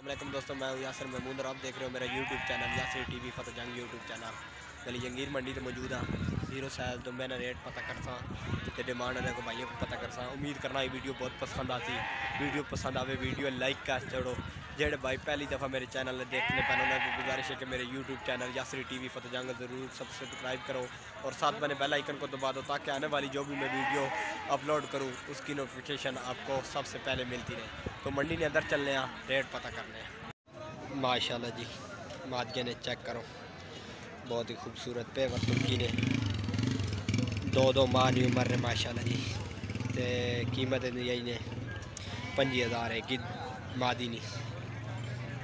अल्लाम दोस्तों, मैं यासर महमूद और आप देख रहे हो मेरा YouTube channel Yasir T V Fateh Jang YouTube channel गली जंगीर मंडी तो मौजूद हाँ। ज़ीरो सैल तो मैंने रेट पता कर सा तो डिमांड है को भाइयों को पता कर सा उम्मीद करना ये वीडियो बहुत पसंद आती। वीडियो पसंद आवे वीडियो लाइक कर चढ़ो। जेड़े भाई पहली दफ़ा मेरे चैनल देखने पहले उन्हें गुजारिश है कि मेरे YouTube channel Yasir T V Fateh Jang ज़रूर सब्सक्राइब करो। और साथ मैंने बेल आइकन को दबा दो ताकि आने वाली जो भी मैं वीडियो अपलोड करूँ, उसकी नोटिफिकेशन आपको सबसे पहले मिलती रहे। तो मंडी ने अंदर चलने रेट पता करने माशाल्लाह जी मादिया ने चेक करो। बहुत ही खूबसूरत पेवर तुर्की ने दो दो माह की उम्र ने माशाल्लाह जी। ते कीमत यही ने पंजी हज़ार है कि मादी नहीं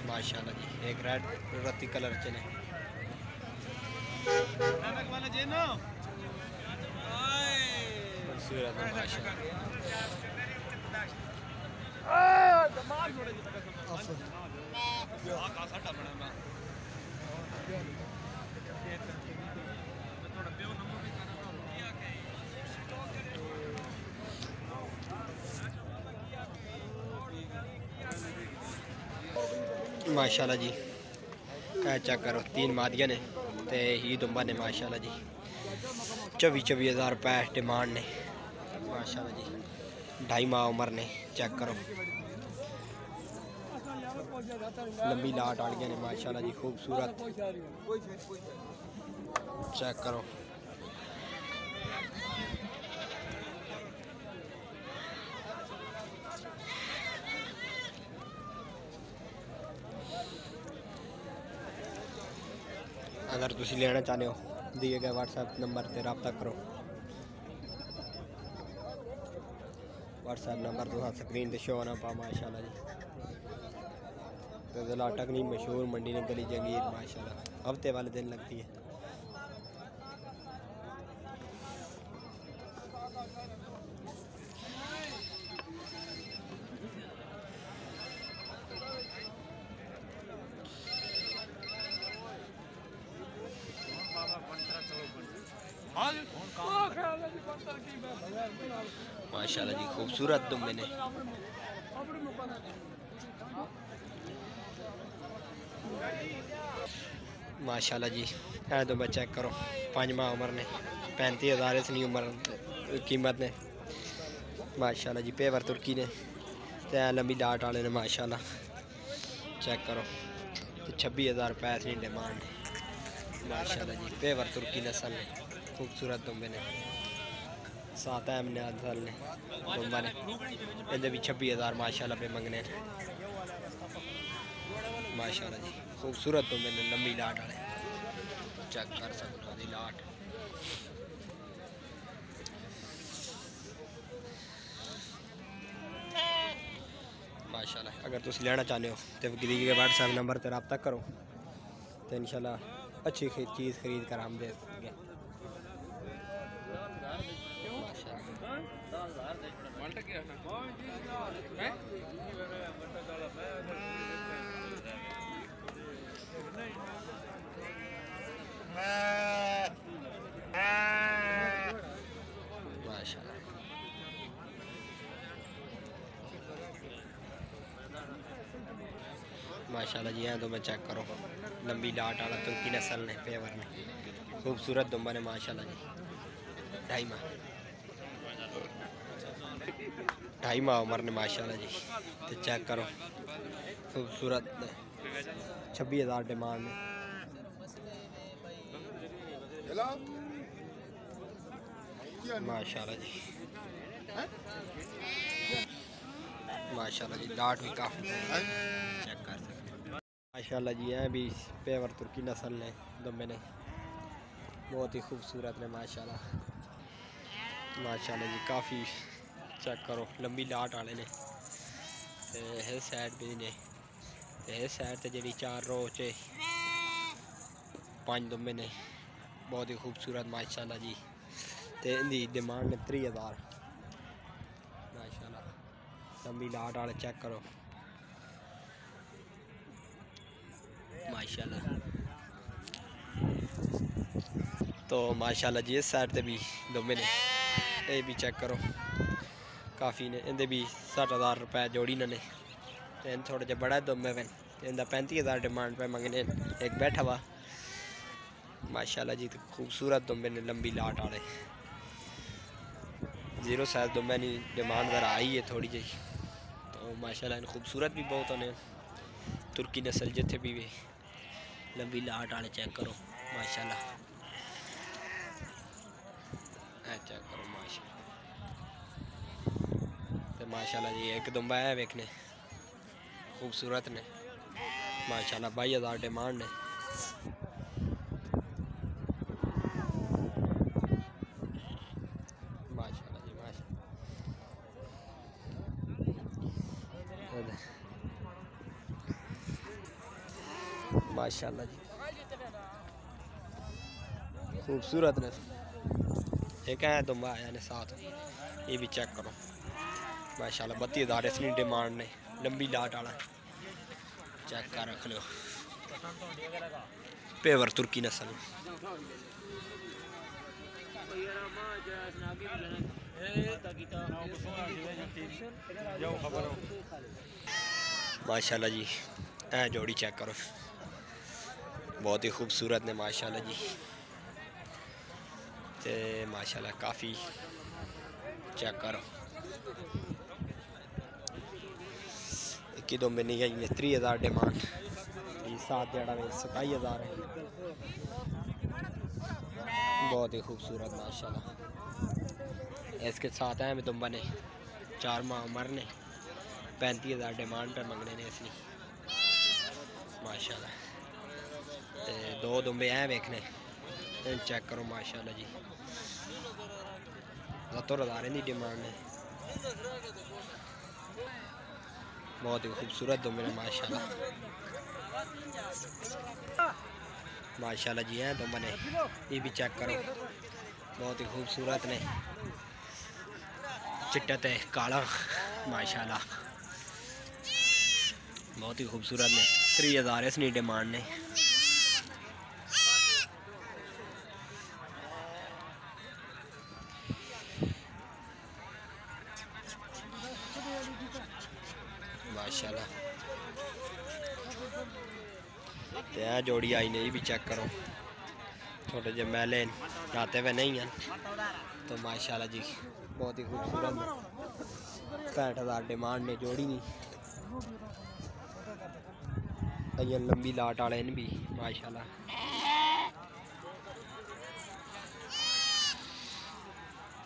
माशाल्लाह जी, एक रेड रत्ती कलर च ने। खूबसूरत है माशाल्लाह जी। क्या चेक करो, तीन मादिया ने ते ही दुम्बा ने, माशाल्लाह जी। चौबी चौबी हज़ार रुपये डिमांड ने। माशाल्लाह जी, ढाई माह उम्र ने, चेक करो। लंबी लाट आलियाँ ने माशाल्लाह जी, खूबसूरत। चेक करो। अगर तुम लेना चाहते हो, दिए गए व्हाट्सएप नंबर से रबता करो। व्हाट्सएप नंबर तो स्क्रीन पर शो होना पा माशाला जी। जलाटक नहीं, मशहूर मंडी ने गली जंगीर माशाल्लाह। हफ़्ते वाले दिन लगती है। माशाल्लाह जी, खूबसूरत दुम्बे ने। माशाल्लाह जी है तो मैं चेक करो पाँच उम्र ने, पैंती हज़ार इसनी उम्र कीमत ने। माशाल्लाह जी, पेवर तुर्की ने, ते लंबी डाट वाले ने, माशाल्लाह। चेक करो छब्बी हज़ार रुपये इसनी डिमांड माशाल्लाह जी, पेवर तुर्की नस्ल ने, खूबसूरत दुम्बे ने। सात नस्ल ने दुम्बा ने। इन्हें भी छब्बी हज़ार माशाल्लाह पे मंगने। माशाल्लाह जी। खूबसूरत तो मैंने लंबी लाट वाले चेक कर सकते हो लाट। अगर तुम लेना चाहते हो तो गिरी के व्हाट्सएप नंबर पर रबता करो। तो इंशाल्लाह अच्छी चीज़ खरीद कर हम दे सकें माशाल्लाह। जी हैं मैं चेक करो। लंबी लाट वाला तुर्की नस्ल ने, पेवर ने। खूबसूरत दुम्बा ने, माशाल्लाह जी। ढाई माह। ढाई माह उम्र ने, माशाल्लाह जी। तो चेक करो। खूबसूरत। छब्बी हज़ार डिमांड में माशाल्लाह जी। माशाल्लाह जी, लाट भी काफ़ी। चेक कर। माशाल्लाह जी, हैं भी पेवर तुर्की नस्ल ने, दमे ने। बहुत ही खूबसूरत ने, माशाल्लाह। माशाल्लाह जी, काफ़ी चेक करो, लंबी लाट वाले ने। साइड भी ने इस साइड से जी चार रो च पाँच दुम्बे ने। बहुत ही खूबसूरत, माशाल्लाह जी। तो इनकी डिमांड ने त्री हज़ार। माशाल्लाह, लंबी लाट वाले चेक करो। माशाल्लाह। तो माशाल्लाह जी, इस साइड से भी दुम्बे ने। ये भी चेक करो। काफ़ी ने, इंदे भी सठ हज़ार रुपए जोड़ी ने इन थोड़े जे बड़ा दुम्बे पे इनका पैंती हज़ार डिमांड पे मंगने एक बैठा हुआ माशाल्लाह जी तो खूबसूरत दुम्बे ने, लंबी लाट वाले ज़ीरो साइज़ दुम्बे की डिमांड ज़रा आई है थोड़ी जी तो माशाल्लाह इन खूबसूरत भी बहुत होने। तुर्की नस्ल जिथे भी वे। लंबी लाट आने चेक करो, माशाल्लाह। चेक करो, माशाल्लाह। तो जी एक दुम्बा है वेखने खूबसूरत ने। माशाल्लाह बाई हज़ार डिमांड ने माशाल्लाह जी माशाल्लाह जी। खूबसूरत ने एक है दुम्बा आया ने साथ। ये भी चेक करो। माशाल्लाह, बत्ती हज़ार इसकी डिमांड ने। लंबी लाट वाला चेक कर रख लो। पेवर तुर्की नस्ल। माशाल्लाह जी ए जोड़ी चेक करो। बहुत ही खूबसूरत ने, माशाल्लाह जी। ते माशाल्लाह काफ़ी चेक करो। इक्की दो महीने गई त्री हज़ार डिमांड। सात जड़ा में सताई हज़ार है। बहुत ही खूबसूरत, माशाल्लाह। इसके साथ हैं तुम बने। चार माह उम्र ने। पैंती हज़ार डिमांड पर मंगने ने इसने। माशाल्लाह। दो दुम्बे हैं वेखने। चेक करो, माशाल्लाह जी। सत्तर हज़ार की डिमांड है बहुत ही खूबसूरत दुम्बे ने, माशाल्लाह। माशाल्लाह जी हैं दुम्बे ने। ये भी चेक करो। बहुत ही खूबसूरत ने। चिट्टा ते काला, माशाल्लाह। बहुत ही खूबसूरत ने। त्री हज़ार इसनी डिमांड ने माशाल्लाह ते ऐ जोड़ी आई ने ये भी चेक करो। छोटे जे मैले नाते हुए नहीं हैं। तो माशाल्लाह जी, बहुत ही खूबसूरत पैंठ हज़ार डिमांड ने जोड़ी नहीं। अजें लंबी लाट वाले भी, माशाल्लाह।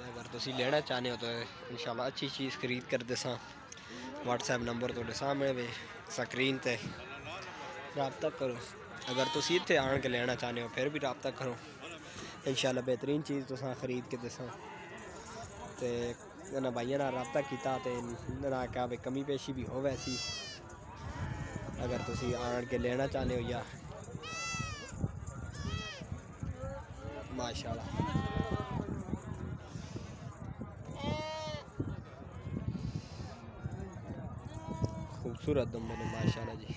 अगर तुसी लेना चाहते हो तो इंशाल्लाह अच्छी चीज़ खरीद कर दसा। व्हाट्सएप नंबर थोड़े सामने वे, स्क्रीन पर रबता करो। अगर तुसी इत्थे आन के लेना चाहते हो, फिर भी रबता करो। इंशाल्लाह बेहतरीन चीज़ तुसा खरीद के दसा ते इन्होंने भाइयों नाल रबता किया ते इन्होंने आख्या भाई कमी पेशी भी हो वैसी अगर तुसी आन के लेना चाहते हो या माशाल्लाह खूबसूरत दुम्बे ने माशाल्लाह जी।